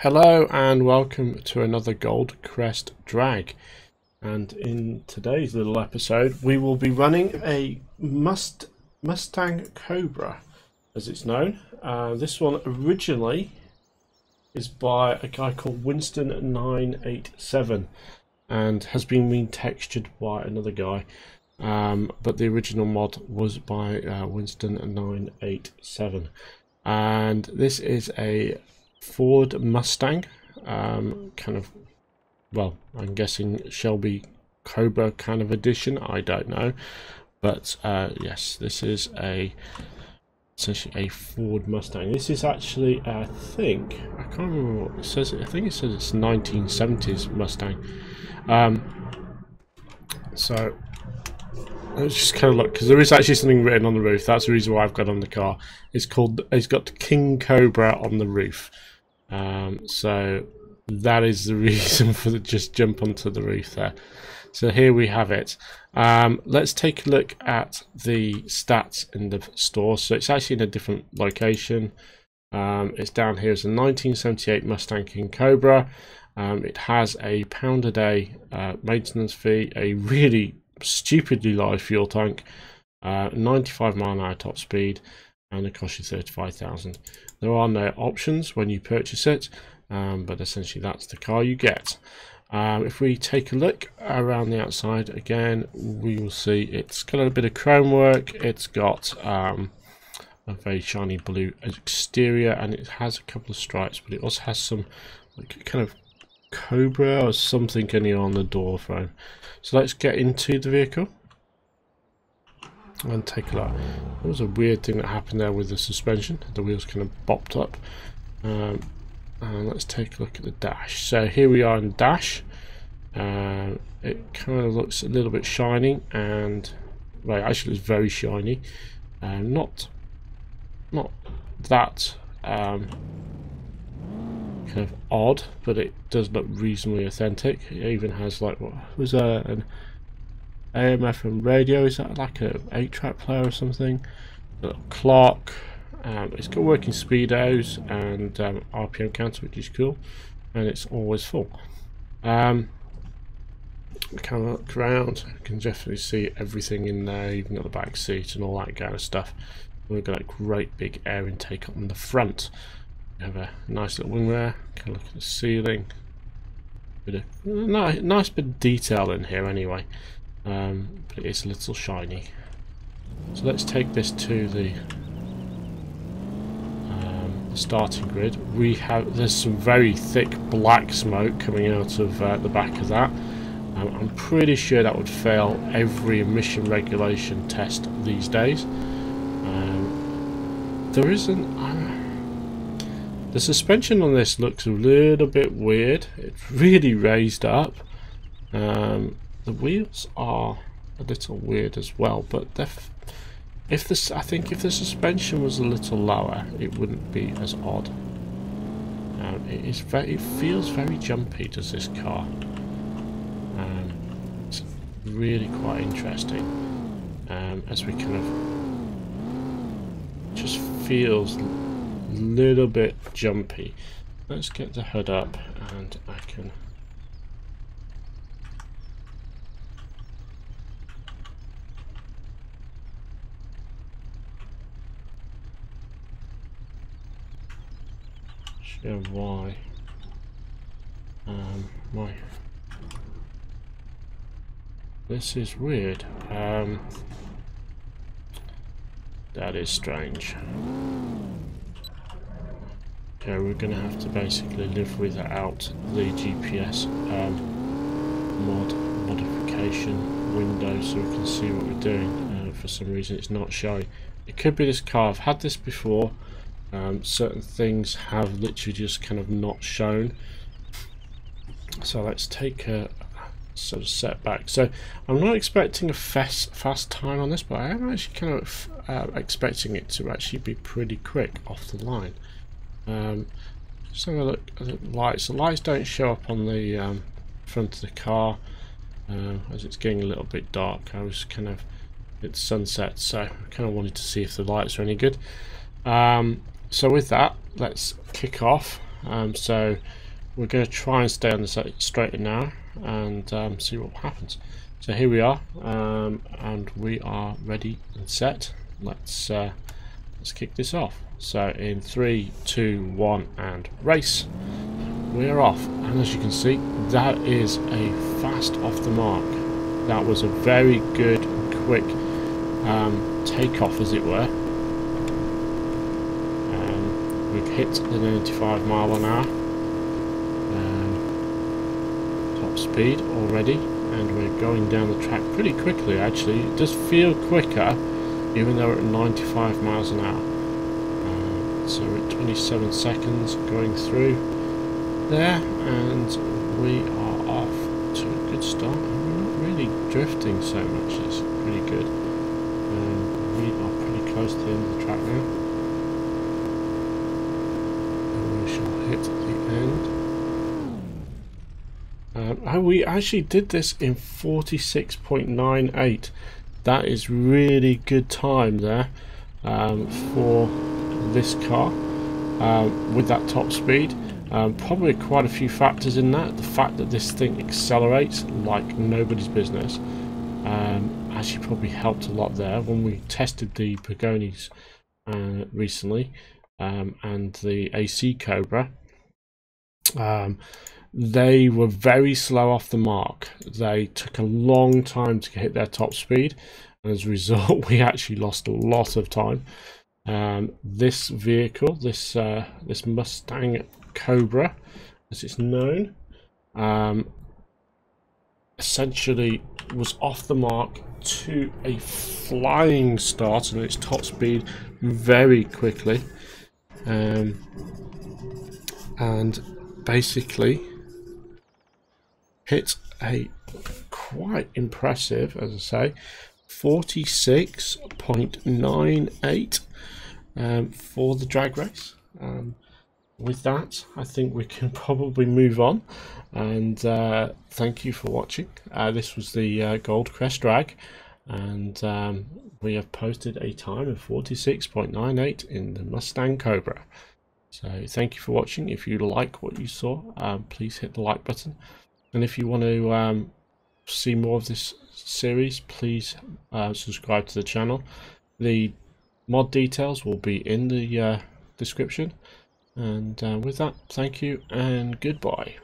Hello and welcome to another Goldcrest Drag. And in today's little episode, we will be running a Must Mustang Cobra, as it's known. Uh, this one originally is by a guy called Winston987 and has been retextured by another guy. Um, but the original mod was by uh, Winston987. And this is a Ford Mustang, um, kind of, well, I'm guessing Shelby Cobra kind of edition. I don't know, but uh, yes, this is a essentially a Ford Mustang. This is actually, I think, I can't remember what it says. I think it says it's 1970s Mustang. Um, so let's just kind of look because there is actually something written on the roof. That's the reason why I've got on the car. It's called. It's got King Cobra on the roof. Um, so that is the reason for the just jump onto the roof there. So here we have it. Um, let's take a look at the stats in the store. So it's actually in a different location. Um, it's down here as a 1978 Mustang King Cobra. Um, it has a pound a day uh, maintenance fee, a really stupidly low fuel tank, uh, 95 mile an hour top speed, and it costs you 35,000. There are no options when you purchase it, um, but essentially that's the car you get. Um, if we take a look around the outside again, we will see it's got a bit of chrome work. It's got um, a very shiny blue exterior, and it has a couple of stripes, but it also has some like kind of cobra or something in on the door frame. So let's get into the vehicle and take a look. There was a weird thing that happened there with the suspension. The wheels kind of bopped up. Um, and let's take a look at the dash. So here we are in dash. Um, it kind of looks a little bit shiny and well actually it's very shiny. Um, not not that um, kind of odd, but it does look reasonably authentic. It even has like what was a an AM/FM radio. Is that like a eight-track player or something? A clock. Um, it's got working speedos and um, RPM counter, which is cool, and it's always full. Um, can look around, you can definitely see everything in there, even got the back seat and all that kind of stuff. We've got a great big air intake on the front. We have a nice little wing there. Can look at the ceiling. Bit of nice, nice bit of detail in here anyway um, but it is a little shiny. So let's take this to the, um, the starting grid. We have there's some very thick black smoke coming out of uh, the back of that. Um, I'm pretty sure that would fail every emission regulation test these days. Um, there isn't. Uh, the suspension on this looks a little bit weird. It's really raised up. Um, the wheels are a little weird as well, but if this, I think if the suspension was a little lower, it wouldn't be as odd. Um, it is very, it feels very jumpy. Does this car? Um, it's really quite interesting. Um, as we kind of just feels a little bit jumpy. Let's get the hood up, and I can why. Um, why? This is weird. Um, that is strange. Okay, we're to have to basically live without the GPS um, mod modification window so we can see what we're doing. Uh, for some reason it's not showing. It could be this car. I've had this before um, certain things have literally just kind of not shown. So let's take a sort of setback. So I'm not expecting a fast, fast time on this, but I am actually kind of uh, expecting it to actually be pretty quick off the line. Um, just have a look at the lights. The lights don't show up on the um, front of the car uh, as it's getting a little bit dark. I was kind of, it's sunset, so I kind of wanted to see if the lights are any good. Um, so with that, let's kick off. Um, so we're going to try and stay on the straight and narrow and um, see what happens. So here we are, um, and we are ready and set. Let's uh, let's kick this off. So in three, two, one, and race. We're off, and as you can see, that is a fast off the mark. That was a very good, quick um, takeoff, as it were. Um, we've hit the 95 mile an hour. Um, top speed already, and we're going down the track pretty quickly. Actually, it does feel quicker, even though we're at 95 miles an hour. Uh, so we're at 27 seconds going through there and we are off to a good start. We're not really drifting so much. It's pretty good. Um, we are pretty close to the end of the track now and we shall hit the end um, we actually did this in 46.98 that is really good time there um, for this car um, with that top speed um, probably quite a few factors in that. The fact that this thing accelerates like nobody's business um, actually probably helped a lot there. When we tested the Paganis uh, recently um, and the AC Cobra, um, they were very slow off the mark. They took a long time to hit their top speed, and as a result, we actually lost a lot of time. Um, this vehicle, this uh, this Mustang Cobra, as it's known, um, essentially was off the mark to a flying start and its top speed very quickly. Um, and basically hit a quite impressive, as I say, 46.98 um, for the drag race. Um, with that, I think we can probably move on. And uh, thank you for watching. Uh, this was the uh, Goldcrest Drag, and um, we have posted a time of 46.98 in the Mustang Cobra. So thank you for watching. If you like what you saw, um, please hit the like button. And if you want to um, see more of this series, please uh, subscribe to the channel. The mod details will be in the uh, description. And uh, with that, thank you and goodbye.